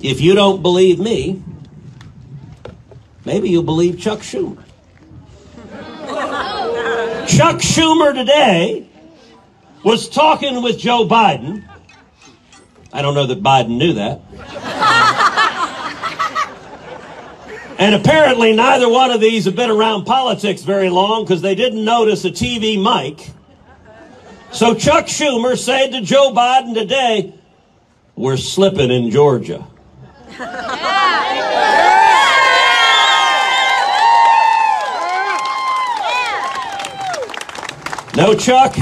If you don't believe me, maybe you'll believe Chuck Schumer. Chuck Schumer today was talking with Joe Biden. I don't know that Biden knew that. And apparently, neither one of these have been around politics very long because they didn't notice a TV mic. So Chuck Schumer said to Joe Biden today, We're slipping in Georgia. No, Chuck,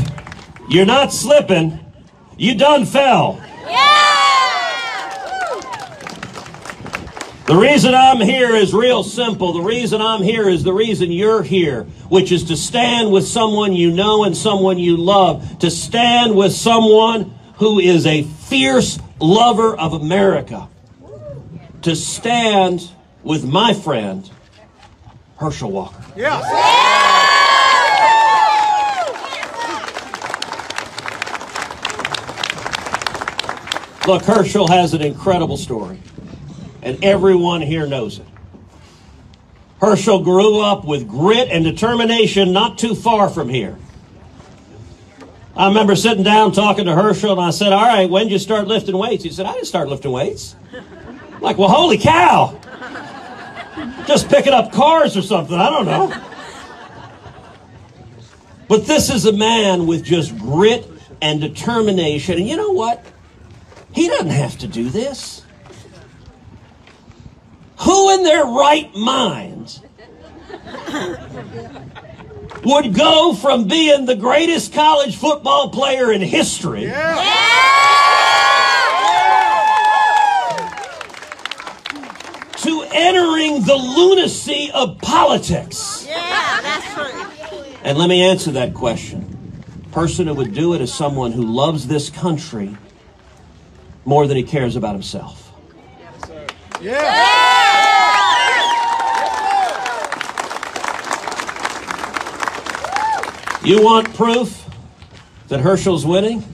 you're not slipping. You done fell. The reason I'm here is real simple. The reason I'm here is the reason you're here, which is to stand with someone you know and someone you love, to stand with someone who is a fierce lover of America, to stand with my friend, Herschel Walker. Yeah. Look, Herschel has an incredible story, and everyone here knows it. Herschel grew up with grit and determination not too far from here. I remember sitting down talking to Herschel, and I said, All right, when did you start lifting weights? He said, I didn't start lifting weights. Like, well, holy cow. Just picking up cars or something. I don't know. But this is a man with just grit and determination. And you know what? He doesn't have to do this. Who in their right mind would go from being the greatest college football player in history to entering the lunacy of politics? Yeah, that's right. And let me answer that question. Person who would do it is someone who loves this country more than he cares about himself. You want proof that Herschel's winning?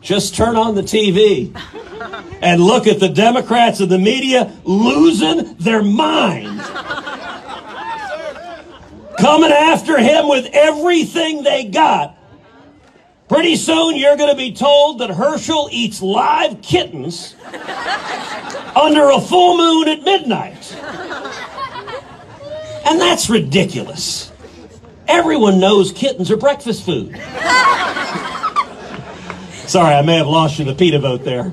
Just turn on the TV and look at the Democrats and the media losing their mind. Coming after him with everything they got. Pretty soon you're going to be told that Herschel eats live kittens under a full moon at midnight. And that's ridiculous. Everyone knows kittens are breakfast food. Sorry, I may have lost you the PETA vote there.